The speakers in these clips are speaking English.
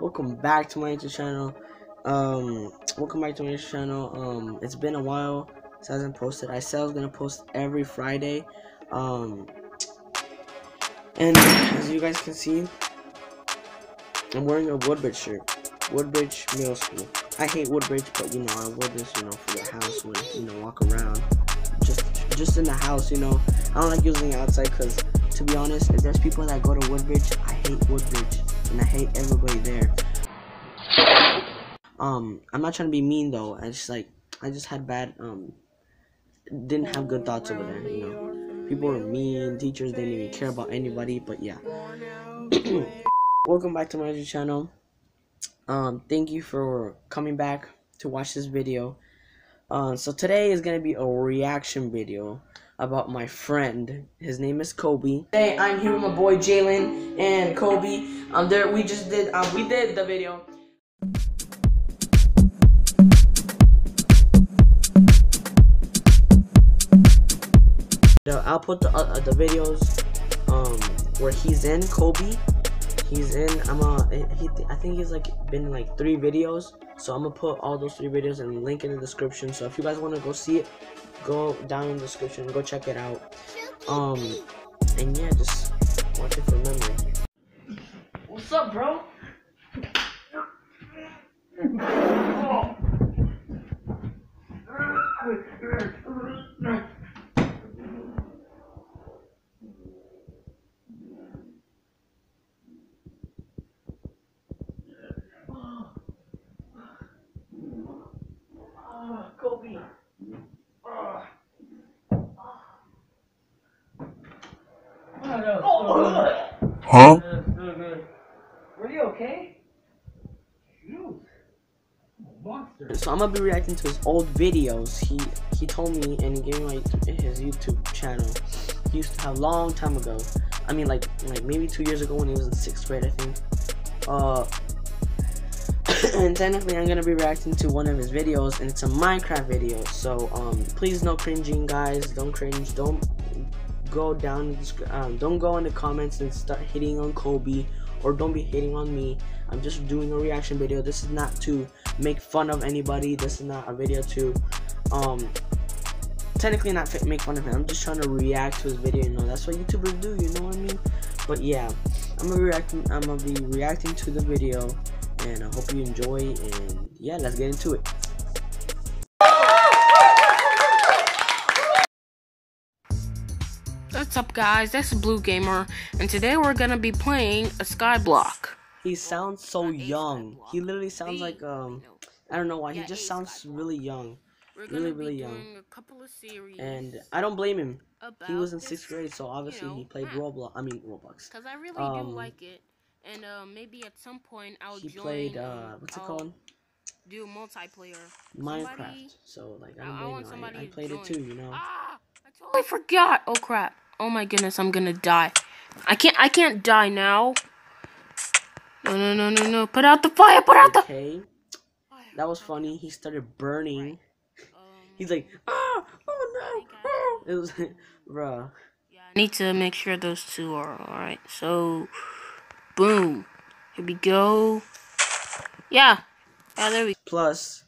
welcome back to my YouTube channel. Um, welcome back to my YouTube channel. Um, it's been a while since I haven't posted. I said I was gonna post every Friday. Um, and as you guys can see, I'm wearing a Woodbridge shirt. Woodbridge Middle School. I hate Woodbridge, but you know I wear this, you know, for the house when you know walk around. Just, just in the house, you know. I don't like using it outside because, to be honest, if there's people that go to Woodbridge, I hate Woodbridge and I hate everybody there. Um, I'm not trying to be mean though. I just like I just had bad um didn't have good thoughts over there, you know. People were mean, teachers didn't even care about anybody, but yeah. Welcome back to my channel. Um, thank you for coming back to watch this video. Uh, so today is gonna be a reaction video about my friend. His name is Koby. Hey, I'm here with my boy Jalen and Koby. Um, there we just did um we did the video. I'll put the uh, the videos um where he's in Koby. He's in. I'm a. He, I think he's like been like three videos. So I'm gonna put all those three videos and link in the description. So if you guys want to go see it, go down in the description. Go check it out. Um, and yeah, just watch it for memory. What's up, bro? Oh, Koby. Oh. Oh, Huh? Were you okay? So I'm gonna be reacting to his old videos. He he told me and he gave me my his YouTube channel. He used to have a long time ago. I mean like like maybe two years ago when he was in sixth grade I think. Uh and technically I'm gonna be reacting to one of his videos and it's a Minecraft video. So um please no cringing guys. Don't cringe. Don't go down um, don't go in the comments and start hitting on Koby or don't be hitting on me. I'm just doing a reaction video. This is not to make fun of anybody. This is not a video to um technically not make fun of him. I'm just trying to react to his video. You know, that's what YouTubers do. You know what I mean? But yeah, I'm gonna be reacting. I'm gonna be reacting to the video, and I hope you enjoy. And yeah, let's get into it. What's up guys, that's Blue Gamer, and today we're gonna be playing a Skyblock. He sounds so young. He literally sounds like um I don't know why. He just sounds really young. Really, really young. And I don't blame him. He was in sixth grade, so obviously he played Roblox. I mean Roblox. Cause I really Um, do like it, and uh, maybe at some point I'll He join. played uh um, what's it I'll called? Do multiplayer. Minecraft. Somebody- So like I I- I want somebody I, I to played it too, you know. Ah, I totally forgot. Oh crap. Oh my goodness, I'm gonna die. I can't. I can't die now. No, no, no, no, no. Put out the fire. Put out the. Okay. That was funny. He started burning. Um, He's like, ah, oh no, oh. It was, bruh. Yeah, I need to make sure those two are alright. So, boom. Here we go. Yeah. Yeah, there we Plus,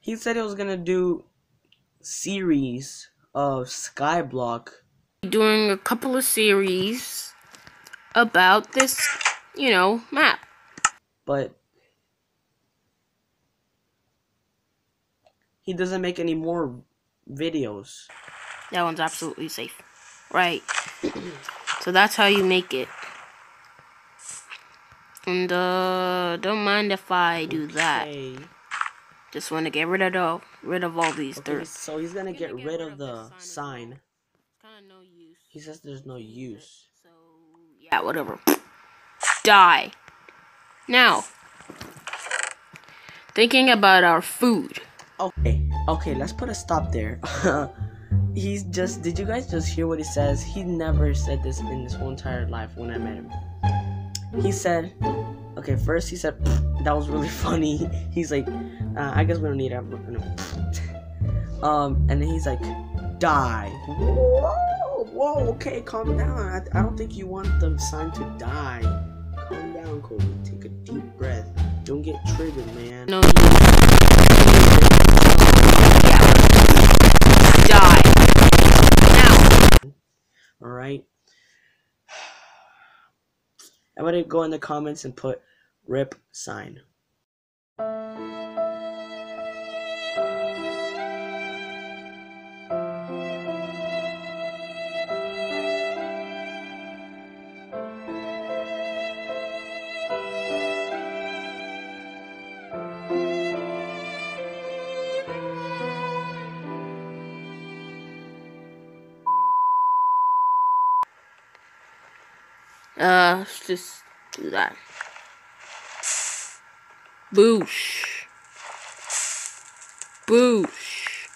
he said he was gonna do series of Skyblock. go. Doing a couple of series about this, you know, map. but he doesn't make any more videos. That one's absolutely safe. Right. so that's how you make it. And, uh, don't mind if I do that. Just want to get rid of the, rid of all these Okay, dirt. so he's gonna get get rid rid of of the sign. sign kind of no use. He says there's no use. So, yeah, whatever. Die. Now, thinking about our food. Okay, okay, let's put a stop there. He's just. Did you guys just hear what he says? He never said this in his whole entire life when I met him. He said, okay, first he said, that was really funny. He's like, uh, I guess we don't need it. No. um, and then he's like, die. Whoa, whoa, okay, calm down. I, I don't think you want the sign to die. Calm down, down, Koby. Take a deep breath. Don't get triggered, man. No, you. Die. Now. Alright? Everybody go in the comments and put rip sign. Uh, let's just do that. Boosh. Boosh.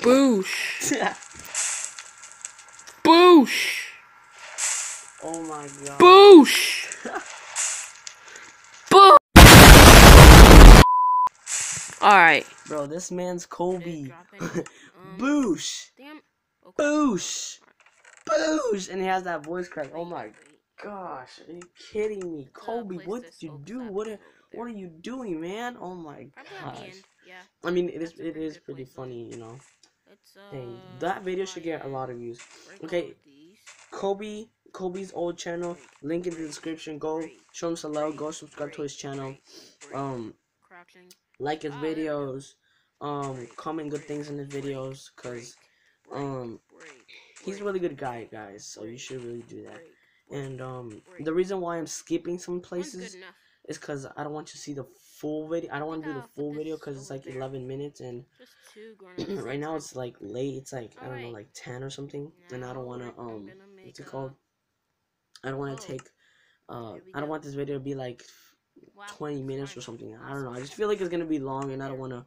Boosh. Boosh. oh my god. Boosh. Boosh. Alright. Bro, this man's Koby. Drop it. Um, Boosh. Damn. Okay. Boosh. Boosh. And he has that voice crack. Oh my gosh. Are you kidding me? Koby, what did you do? What are, what are you doing, man? Oh my Probably at the gosh. Yeah. I mean, it is it pretty is pretty funny, you know. Let's, uh, Dang, that video should get a lot of views. Okay. all of these. Koby, Koby's old channel, link in the description. Go show him some love. Go subscribe to his channel. Um, like his there we go. videos. Um, comment good things in his videos, cause um, he's a really good guy, guys. So you should really do that. And um, the reason why I'm skipping some places is cause I don't want you to see the full video. I don't want to do the full video cause it's like 11 minutes and Just two grenades. right now it's like late. It's like I don't know, like 10 or something, and I don't want to um, what's it called? I don't want Oh. to take. Uh, I don't want this video to be like 20 minutes or something. I don't know. I just feel like it's gonna be long, and I don't want to.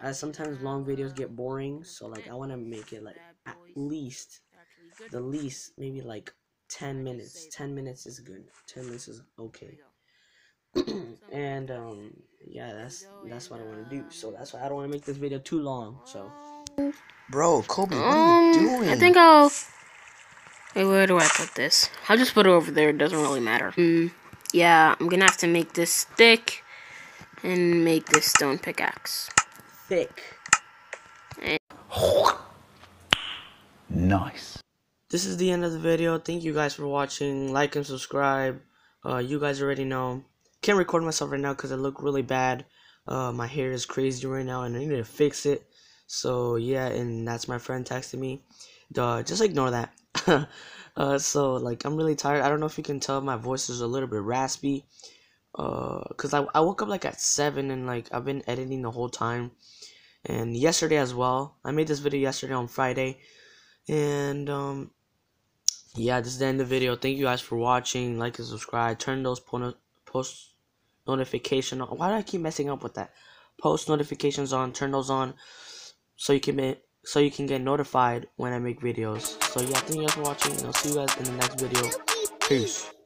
As sometimes long videos get boring, so like I want to make it like at least the least maybe like 10 minutes. 10 minutes is good. 10 minutes is okay. and um, yeah, that's that's what I want to do. So that's why I don't want to make this video too long. So. Bro, Koby, what are you doing? Um, I think I'll. Wait, where do I put this? I'll just put it over there. It doesn't really matter. Mm, yeah, I'm gonna have to make this thick and make this stone pickaxe. Thick. Nice. This is the end of the video. Thank you guys for watching. Like and subscribe. Uh, you guys already know. Can't record myself right now because I look really bad. Uh, my hair is crazy right now and I need to fix it. So yeah, and that's my friend texting me. Duh, just ignore that. uh, so like I'm really tired. I don't know if you can tell my voice is a little bit raspy. Uh, cause I I woke up like at seven and like I've been editing the whole time, and yesterday as well. I made this video yesterday on Friday, and um, yeah, this is the end of the video. Thank you guys for watching. Like and subscribe. Turn those po- post notification on. Why do I keep messing up with that? Post notifications on. Turn those on, so you can so you can get notified when I make videos. So yeah, thank you guys for watching, and I'll see you guys in the next video. Peace.